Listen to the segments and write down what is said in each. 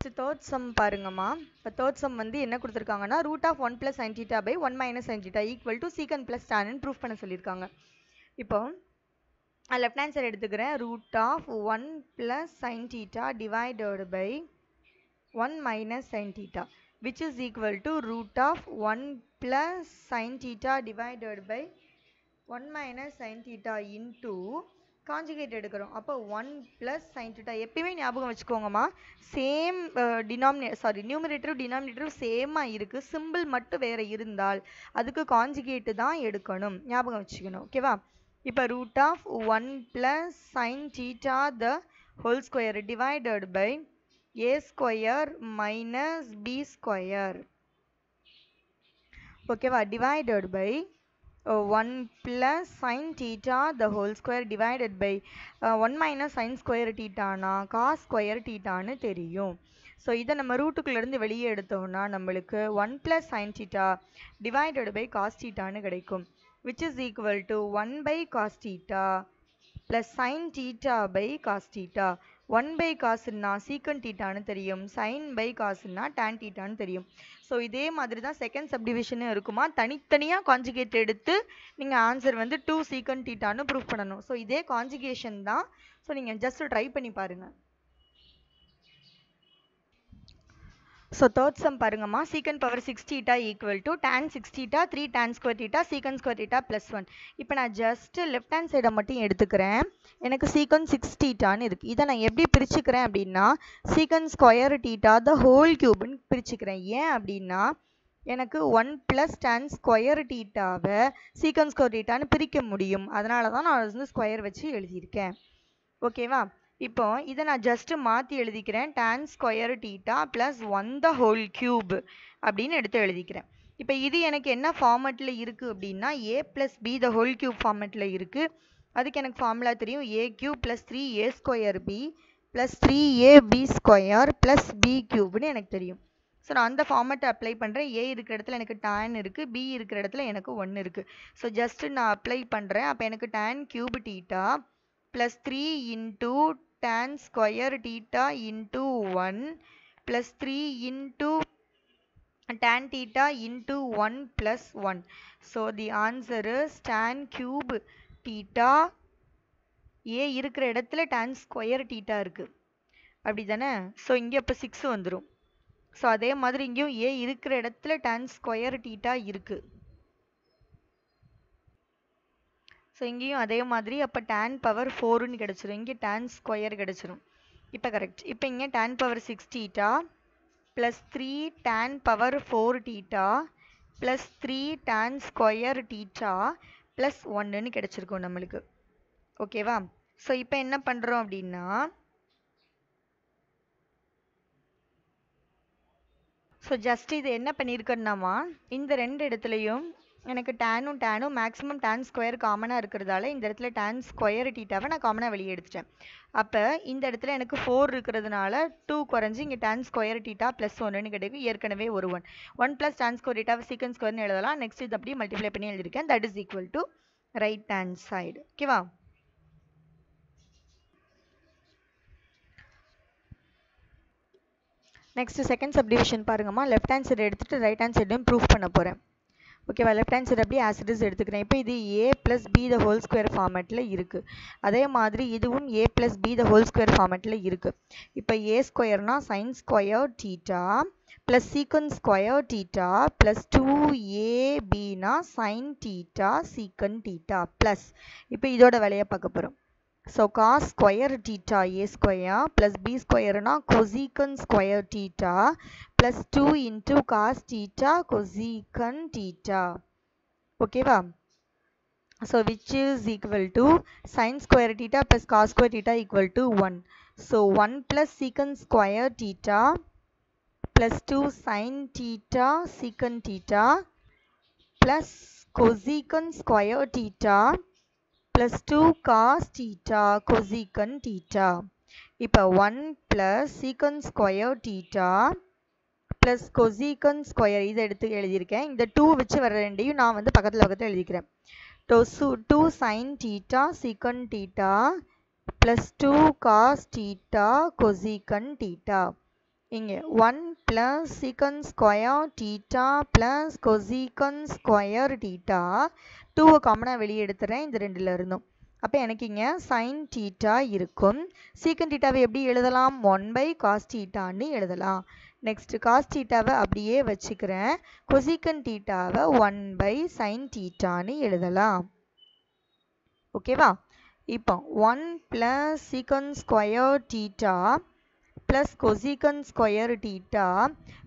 Third sum பாருங்கம்மா இப்போ third sum வந்து என்ன கொடுத்துருக்காங்கன்னா root of one plus sine theta by one minus sine theta equal to secant plus டேன்னு proof பண்ண சொல்லியிருக்காங்க. இப்போ லெஃப்ட் ஹேண்ட் சைடு எடுத்துக்கிறேன். Root of one plus sine theta divided by one minus sine theta which is equal to root of one plus sine theta divided by one minus sine theta into conjugate எடுக்கிறோம். அப்போ one plus sine theta எப்பயுமே ஞாபகம் வச்சுக்கோங்கம்மா. Same டினாமினே sorry நியூமரேட்டரும் டினாமினேட்டரும் சேமாக இருக்குது simple மட்டும் வேறு இருந்தால் அதுக்கு காஞ்சுகேட்டு தான் எடுக்கணும். ஞாபகம் வச்சுக்கணும். ஓகேவா இப்போ root of one plus sine theta the whole square divided by a square minus b square ஓகேவா divided by one plus sine theta the whole square divided by one minus sine square டீட்டானா cos square டீட்டான்னு தெரியும். So இதை நம்ம ரூட்டுக்குள்ளேருந்து வெளியே எடுத்தோம்னா நம்மளுக்கு one plus sine theta divided by cos டீட்டான்னு கிடைக்கும். Which is equal to one by cos theta plus sine theta by cos theta one by காசுன்னா secant டீட்டான்னு தெரியும் சைன் பை காசுன்னா டேன் டீட்டான்னு தெரியும். ஸோ இதே மாதிரி தான் செகண்ட் சப்டிவிஷனும் இருக்குமா? தனித்தனியாக காஞ்சுகேட் எடுத்து நீங்கள் ஆன்சர் வந்து டூ சீக்கன் டீட்டான்னு ப்ரூவ் பண்ணணும். ஸோ இதே காஞ்சுகேஷன் தான். ஸோ நீங்கள் ஜஸ்ட் ட்ரை பண்ணி பாருங்கள் ஸோ தேர்ட் சம் பாருங்கம்மா secant power six theta equal to tan six theta three tan square theta secant square theta plus one இப்போ நான் ஜஸ்ட்டு லெஃப்ட் ஹேண்ட் சைடை மட்டும் எடுத்துக்கிறேன். எனக்கு சீக்கன் சிக்ஸ் டீட்டான்னு இருக்குது இதை நான் எப்படி பிரிச்சுக்கிறேன் அப்படின்னா secant square theta the whole கியூப்னு பிரிச்சுக்கிறேன். ஏன் அப்படின்னா எனக்கு ஒன் ப்ளஸ் டேன் ஸ்கொயர் டீட்டாவை சீக்கன் ஸ்கொயர் டீட்டான்னு பிரிக்க முடியும். அதனால தான் நான் வந்து ஸ்கொயர் வச்சு எழுதியிருக்கேன். ஓகேவா இப்போ இதை நான் ஜஸ்ட்டு மாற்றி எழுதிக்கிறேன். Tan square theta plus one the whole cube அப்படின்னு எடுத்து எழுதிக்கிறேன். இப்போ இது எனக்கு என்ன ஃபார்மெட்டில் இருக்குது அப்படின்னா A plus B the whole cube ஃபார்மெட்டில் இருக்குது அதுக்கு எனக்கு ஃபார்முலா தெரியும். A cube plus three A square B plus three A B square plus B கியூப்னு எனக்கு தெரியும். ஸோ நான் அந்த ஃபார்மெட்டை அப்ளை பண்ணுறேன் ஏ இருக்கிற இடத்துல எனக்கு டேன் இருக்குது பி இருக்கிற இடத்துல எனக்கு ஒன்று இருக்குது ஸோ ஜஸ்ட்டு நான் அப்ளை பண்ணுறேன் அப்போ எனக்கு tan cube theta plus three into tan square theta into 1 plus 3 into tan theta into 1 plus 1. So the answer is tan cube theta a இருக்கிற இடத்துல tan square theta இருக்கு அப்படி தானே ஸோ இங்கே அப்போ சிக்ஸ் வந்துடும் ஸோ அதே மாதிரி இங்கேயும் ஏ இருக்கிற இடத்துல tan square theta இருக்கு ஸோ இங்கேயும் அதே மாதிரி அப்போ டேன் பவர் ஃபோருன்னு கிடச்சிரும். இங்கே டேன் ஸ்கொயர் கிடச்சிரும். இப்போ கரெக்ட் இப்போ இங்கே tan power six theta plus three tan power four theta plus three tan square theta plus ஒன்றுன்னு கிடச்சிருக்கும் நம்மளுக்கு. ஓகேவா ஸோ இப்போ என்ன பண்ணுறோம் அப்படின்னா ஸோ ஜஸ்ட் இது என்ன பண்ணியிருக்கேன்னாமா இந்த ரெண்டு இடத்துலையும் எனக்கு டேனும் டேனும் மேக்ஸிமம் டேன் ஸ்கொயர் காமனாக இருக்கிறதால இந்த இடத்துல டேன் ஸ்கொயர் டீட்டாவை நான் காமனாக வெளியே எடுத்துட்டேன். அப்போ இந்த இடத்துல எனக்கு ஃபோர் இருக்கிறதுனால டூ குறைஞ்சி இங்கே டேன் ஸ்கொயர் டீட்டா ப்ளஸ் ஒன்றுன்னு கிடைக்கும் ஏற்கனவே ஒரு one one plus tan square டீட்டாவை secant ஸ்கொயர்னு எழுதலாம். நெக்ஸ்ட் இது அப்படியே மல்டிப்ளை பண்ணி எழுதியிருக்கேன். That is equal to right hand side ஓகேவா நெக்ஸ்ட் செகண்ட் சப்டிவிஷன் பாருங்கம்மா. லெஃப்ட் ஹேண்ட் சைடு எடுத்துகிட்டு ரைட் ஹேண்ட் சைடையும் ப்ரூஃப் பண்ண போகிறேன் ஓகேவா லெஃப்ட் ஹேண்ட் சைடு அப்படியே ஆசிட்ஸ் எடுத்துக்கிறேன். இப்போ இது A plus B the whole square ஃபார்மேட்டில் இருக்குது அதே மாதிரி இதுவும் A plus B the whole square ஃபார்மேட்டில் இருக்குது இப்போ ஏ ஸ்கொயர்னா sine square theta plus secant square theta plus two ஏபினா sine theta secant theta plus இப்போ இதோட விலையை பார்க்க போகிறோம் so cos square theta A square plus B ஸ்கொயர்னா cosecant square theta plus two into cos theta cosecant theta ஓகேவா so which is equal to sine square theta plus cos square theta equal to one so one plus secant square theta plus two sine theta secant theta plus cosecant square theta plus 2 cos theta cosecant theta இப்போ 1 plus secant square theta plus cosecant square இதை எடுத்து எழுதியிருக்கேன் இந்த 2 வச்சு வர ரெண்டையும் நான் வந்து பக்கத்தில் பக்கத்தில் எழுதிக்கிறேன் two sine theta secant theta plus 2 cos theta cosecant theta இங்கே one plus secant square theta plus cosecant square theta டூவை காமனாக வெளியே எடுத்துறேன் இந்த ரெண்டுல இருந்தும். அப்போ எனக்கு இங்கே சைன் டீட்டா இருக்கும். சீக்கன் டீட்டாவை எப்படி எழுதலாம்? ஒன் பை காஸ் டீட்டான்னு எழுதலாம். நெக்ஸ்ட் காஸ் டீட்டாவை அப்படியே வச்சுக்கிறேன். கொசிக்கன் டீட்டாவை ஒன் பை சைன் டீட்டான்னு எழுதலாம். ஓகேவா இப்போ one plus secant square theta plus cosecant square theta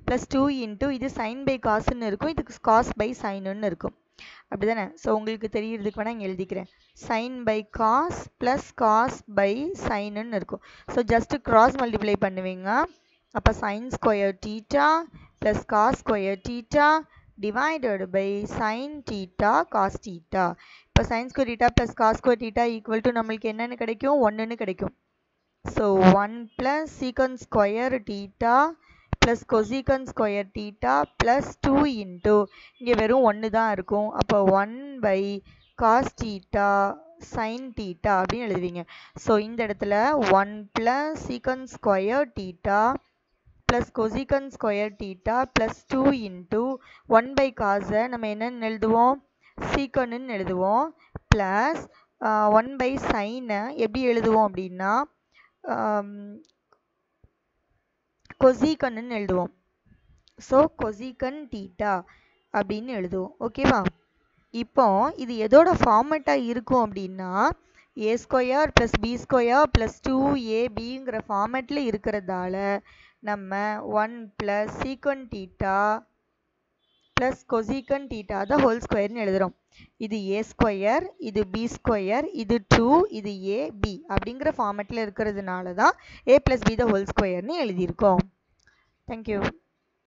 plus two into இது சைன் பை காசுன்னு இருக்கும். இதுக்கு காஸ் பை சைனுன்னு இருக்கும். அப்படி தானே ஸோ உங்களுக்கு தெரியறதுக்கு வேணால் இங்கே எழுதிக்கிறேன். Sine by cos plus cos by சைனுன்னு இருக்கும். ஸோ ஜஸ்ட்டு க்ராஸ் மல்டிப்ளை பண்ணுவீங்க. அப்போ sine square theta plus cos square theta divided by sine theta cos theta இப்போ sine square theta plus cos square theta equal to நம்மளுக்கு என்னென்னு கிடைக்கும்? ஒன்றுன்னு கிடைக்கும். So one plus secant square theta plus cosecant square theta plus two into. இங்கே வெறும் ஒன்று தான் இருக்கும். அப்போ one by cos theta sine theta அப்படின்னு எழுதுவீங்க. ஸோ இந்த இடத்துல one plus secant square theta plus cosecant square theta plus two into one by காஸை நம்ம என்னென்னு எழுதுவோம்? சீக்கன்னு எழுதுவோம். ப்ளஸ் ஒன் பை சைனை எப்படி எழுதுவோம் அப்படின்னா கொசிகன்னு எழுதுவோம். ஸோ கொசிகன் டீட்டா அப்படின்னு எழுதுவோம். ஓகேவா இப்போ இது எதோட ஃபார்மெட்டாக இருக்கும் அப்படின்னா A square plus B square plus two ஏபிங்கிற ஃபார்மெட்டில் இருக்கிறதால நம்ம one plus secant theta plus cosecant theta தான் ஹோல் ஸ்கொயர்னு எழுதுகிறோம் இது ஏ ஸ்கொயர் இது பி ஸ்கொயர் இது டூ இது ஏ பி அப்படிங்கிற ஃபார்மெட்டில் இருக்கிறதுனால தான் A plus B the whole ஸ்கொயர்னு எழுதியிருக்கோம். Thank you